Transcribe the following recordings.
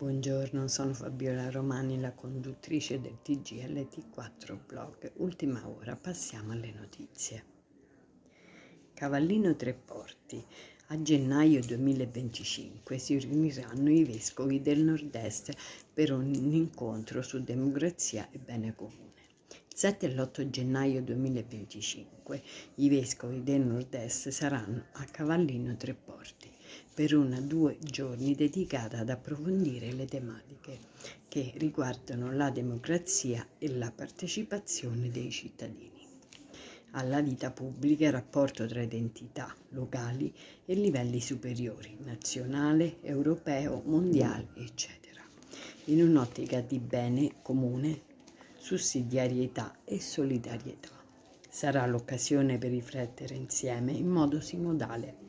Buongiorno, sono Fabiola Romani, la conduttrice del TGLT4 blog. Ultima ora, passiamo alle notizie. Cavallino Tre Porti. A gennaio 2025 si riuniranno i vescovi del nord-est per un incontro su democrazia e bene comune. Il 7 e l'8 gennaio 2025 i vescovi del nord-est saranno a Cavallino Tre Porti per una due giorni dedicata ad approfondire le tematiche che riguardano la democrazia e la partecipazione dei cittadini alla vita pubblica e rapporto tra identità locali e livelli superiori, nazionale, europeo, mondiale, eccetera, in un'ottica di bene comune, sussidiarietà e solidarietà. Sarà l'occasione per riflettere insieme in modo sinodale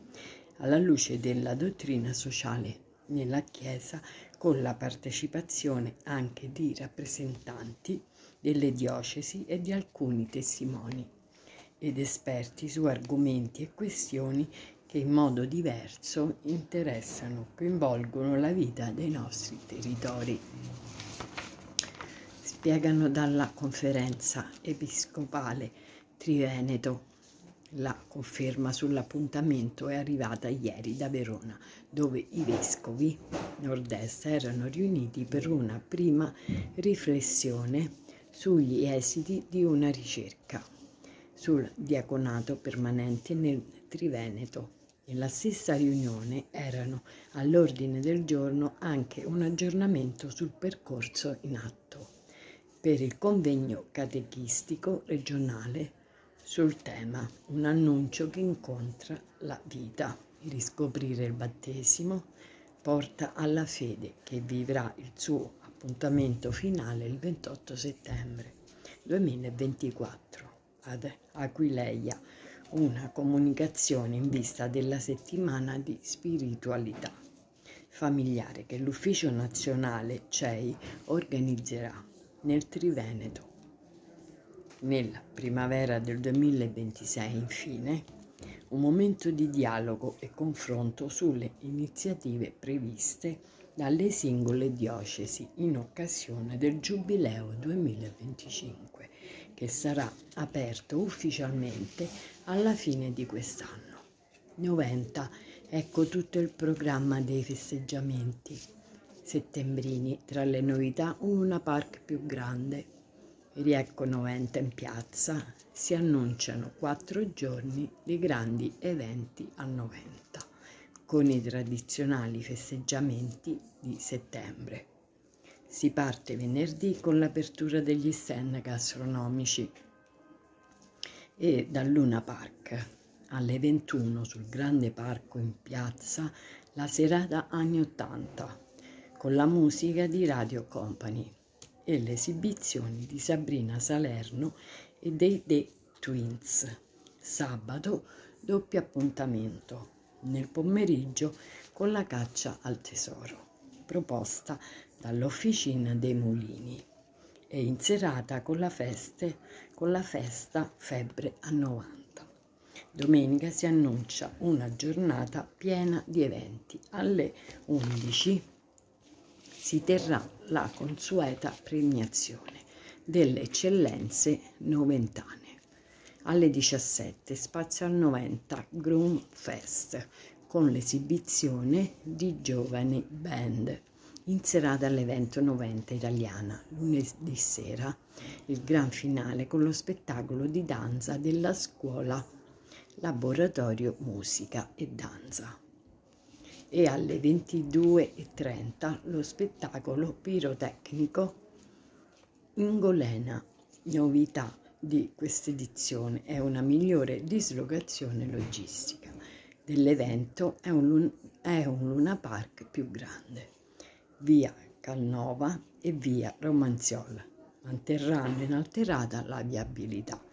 alla luce della dottrina sociale nella Chiesa con la partecipazione anche di rappresentanti delle diocesi e di alcuni testimoni ed esperti su argomenti e questioni che in modo diverso interessano, coinvolgono la vita dei nostri territori. Spiegano dalla conferenza episcopale Triveneto la conferma sull'appuntamento è arrivata ieri da Verona, dove i vescovi nord-est erano riuniti per una prima riflessione sugli esiti di una ricerca sul diaconato permanente nel Triveneto. Nella stessa riunione erano all'ordine del giorno anche un aggiornamento sul percorso in atto per il convegno catechistico regionale sul tema un annuncio che incontra la vita. Riscoprire il battesimo porta alla fede che vivrà il suo appuntamento finale il 28 settembre 2024 ad Aquileia, una comunicazione in vista della settimana di spiritualità. Familiare che l'Ufficio Nazionale CEI organizzerà nel Triveneto nella primavera del 2026, infine, un momento di dialogo e confronto sulle iniziative previste dalle singole diocesi in occasione del Giubileo 2025, che sarà aperto ufficialmente alla fine di quest'anno. 90. Ecco tutto il programma dei festeggiamenti settembrini, tra le novità un Luna Park più grande, Riecco 90 in piazza si annunciano quattro giorni di grandi eventi a 90 con i tradizionali festeggiamenti di settembre. Si parte venerdì con l'apertura degli stand gastronomici e dal Luna Park alle 21 sul grande parco in piazza la serata anni 80 con la musica di Radio Company e le esibizioni di Sabrina Salerno e dei The Twins. Sabato doppio appuntamento nel pomeriggio con la caccia al tesoro, proposta dall'Officina dei Mulini e in serata con la, feste, con la festa Febbre a 90. Domenica si annuncia una giornata piena di eventi alle 11 si terrà la consueta premiazione delle eccellenze noventane. Alle 17 spazio al 90 Groom Fest con l'esibizione di giovani band. In serata all'evento 90 italiana, lunedì sera, il gran finale con lo spettacolo di danza della scuola Laboratorio Musica e Danza e alle 22.30 lo spettacolo pirotecnico Ingolena. Novità di questa edizione è una migliore dislocazione logistica dell'evento è un, è un Luna Park più grande. Via Calnova e via Romanziola manterranno inalterata la viabilità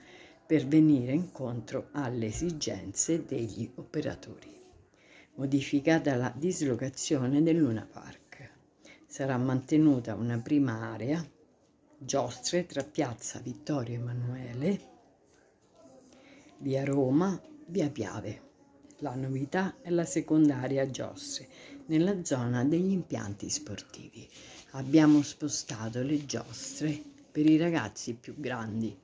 per venire incontro alle esigenze degli operatori modificata la dislocazione del Luna Park. Sarà mantenuta una prima area, giostre tra piazza Vittorio Emanuele, via Roma, via Piave. La novità è la secondaria giostre nella zona degli impianti sportivi. Abbiamo spostato le giostre per i ragazzi più grandi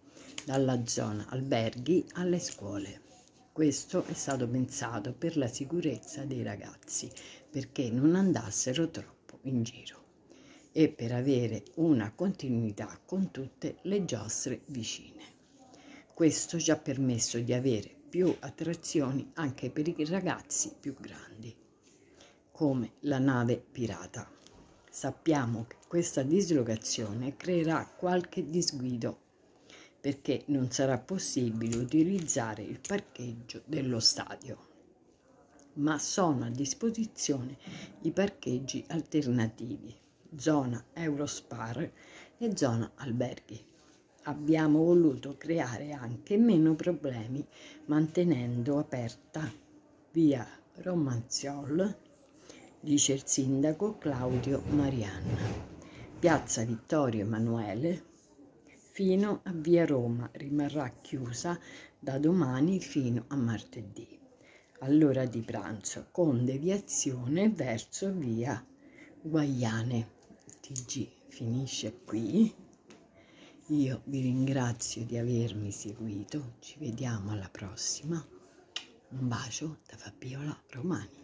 dalla zona alberghi alle scuole. Questo è stato pensato per la sicurezza dei ragazzi, perché non andassero troppo in giro e per avere una continuità con tutte le giostre vicine. Questo ci ha permesso di avere più attrazioni anche per i ragazzi più grandi, come la nave pirata. Sappiamo che questa dislocazione creerà qualche disguido perché non sarà possibile utilizzare il parcheggio dello stadio, ma sono a disposizione i parcheggi alternativi, zona Eurospar e zona alberghi. Abbiamo voluto creare anche meno problemi mantenendo aperta via Romanziol, dice il sindaco Claudio Marianna, piazza Vittorio Emanuele, fino a via Roma rimarrà chiusa da domani fino a martedì all'ora di pranzo con deviazione verso via Guaiane. TG finisce qui. Io vi ringrazio di avermi seguito, ci vediamo alla prossima. Un bacio da Fabiola Romani.